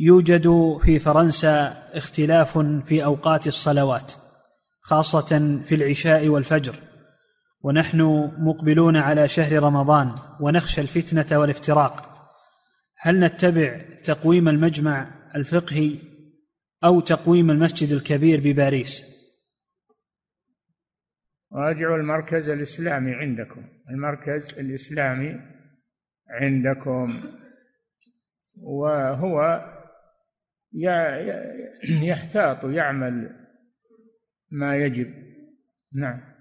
يوجد في فرنسا اختلاف في أوقات الصلوات خاصة في العشاء والفجر. ونحن مقبلون على شهر رمضان ونخشى الفتنة والافتراق. هل نتبع تقويم المجمع الفقهي أو تقويم المسجد الكبير بباريس؟ راجعوا المركز الإسلامي عندكم. المركز الإسلامي عندكم. وهو يحتاط ويعمل ما يجب. نعم.